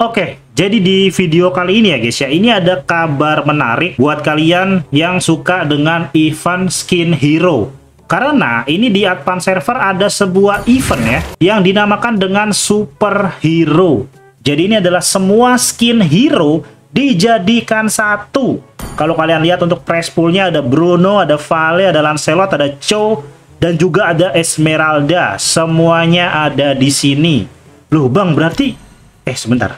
Oke, jadi di video kali ini ya guys ya, ini ada kabar menarik buat kalian yang suka dengan event skin hero. Karena ini di Advance Server ada sebuah event ya, yang dinamakan dengan Super Hero. Jadi ini adalah semua skin hero dijadikan satu. Kalau kalian lihat untuk prize poolnya ada Bruno, ada Vale, ada Lancelot, ada Cho, dan juga ada Esmeralda. Semuanya ada di sini. Loh bang, berarti... Eh sebentar,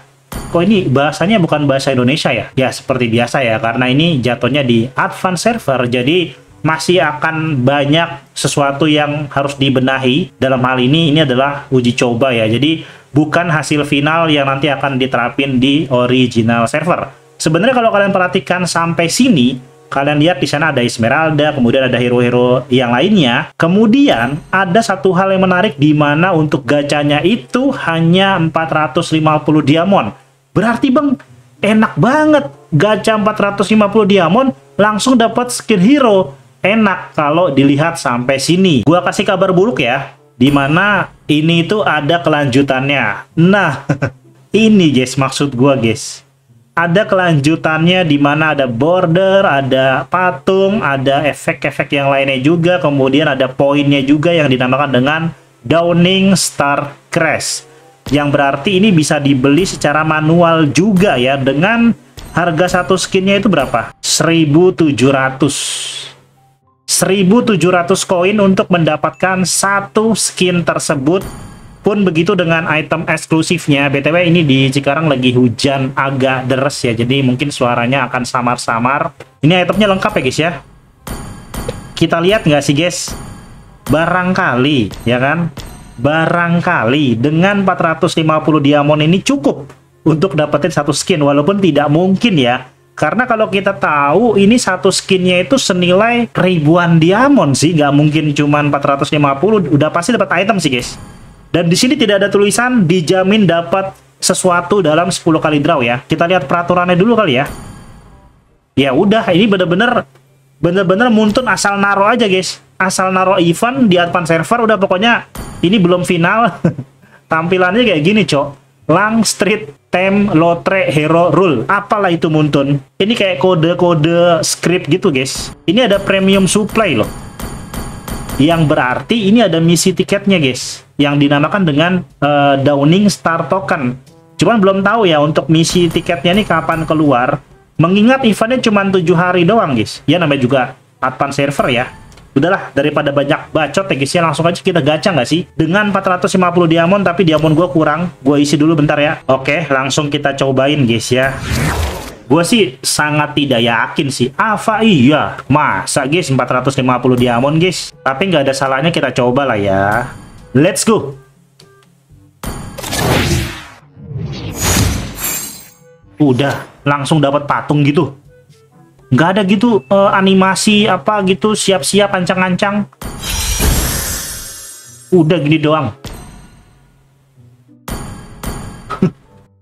kok ini bahasanya bukan bahasa Indonesia ya? Ya, seperti biasa ya, karena ini jatuhnya di advance server, jadi masih akan banyak sesuatu yang harus dibenahi. Dalam hal ini, ini adalah uji coba ya, jadi bukan hasil final yang nanti akan diterapin di original server. Sebenarnya kalau kalian perhatikan sampai sini, kalian lihat di sana ada Esmeralda, kemudian ada hero-hero yang lainnya. Kemudian ada satu hal yang menarik di mana untuk gacanya itu hanya 450 diamond. Berarti bang, enak banget. Gacha 450 diamond, langsung dapat skin hero. Enak kalau dilihat sampai sini. Gua kasih kabar buruk ya. Di mana ini itu ada kelanjutannya. Nah, ini guys maksud gua guys. Ada kelanjutannya di mana ada border, ada patung, ada efek-efek yang lainnya juga. Kemudian ada poinnya juga yang dinamakan dengan Downing Star Crash yang berarti ini bisa dibeli secara manual juga ya dengan harga satu skinnya itu berapa? 1700 1700 koin untuk mendapatkan satu skin tersebut pun begitu dengan item eksklusifnya. BTW ini di Cikarang lagi hujan agak deres ya jadi mungkin suaranya akan samar-samar. Ini itemnya lengkap ya guys ya. Kita lihat nggak sih guys? Barangkali ya kan barangkali dengan 450 diamond ini cukup untuk dapetin satu skin walaupun tidak mungkin ya. Karena kalau kita tahu ini satu skinnya itu senilai ribuan diamond sih nggak mungkin cuma 450 udah pasti dapat item sih guys. Dan di sini tidak ada tulisan dijamin dapat sesuatu dalam 10 kali draw ya. Kita lihat peraturannya dulu kali ya. Ya udah ini bener-bener bener-bener muntun asal naro aja guys. Asal naro event di advance server udah pokoknya ini belum final. Tampilannya kayak gini cok. Lang Street Tem Lotre Hero Rule. Apalah itu Muntun? Ini kayak kode-kode script gitu guys. Ini ada premium supply loh. Yang berarti ini ada misi tiketnya guys. Yang dinamakan dengan uh, Downing Star Token. Cuman belum tahu ya untuk misi tiketnya ini kapan keluar. Mengingat eventnya cuma tujuh hari doang guys. Ya namanya juga advance server ya udahlah daripada banyak bacot ya guys ya langsung aja kita gacha nggak sih? Dengan 450 diamond tapi diamond gue kurang. Gue isi dulu bentar ya. Oke langsung kita cobain guys ya. Gue sih sangat tidak yakin sih. Apa? Iya. Masa guys 450 diamond guys? Tapi nggak ada salahnya kita coba lah ya. Let's go. Udah langsung dapat patung gitu nggak ada gitu uh, animasi apa gitu siap-siap ancang-ancang. Udah gini doang.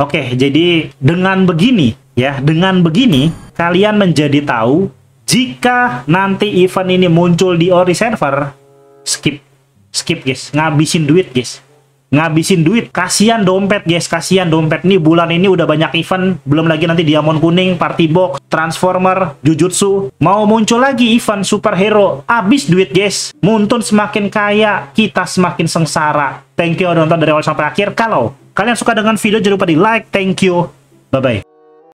Oke jadi dengan begini ya dengan begini kalian menjadi tahu jika nanti event ini muncul di ori server skip. Skip guys. Ngabisin duit guys ngabisin duit. Kasihan dompet, guys. Kasihan dompet nih bulan ini udah banyak event. Belum lagi nanti Diamond Kuning, Party Box, Transformer, Jujutsu. Mau muncul lagi event superhero. Abis duit, guys. Muntun semakin kaya, kita semakin sengsara. Thank you udah nonton dari awal sampai akhir. Kalau kalian suka dengan video, jangan lupa di like. Thank you. Bye-bye.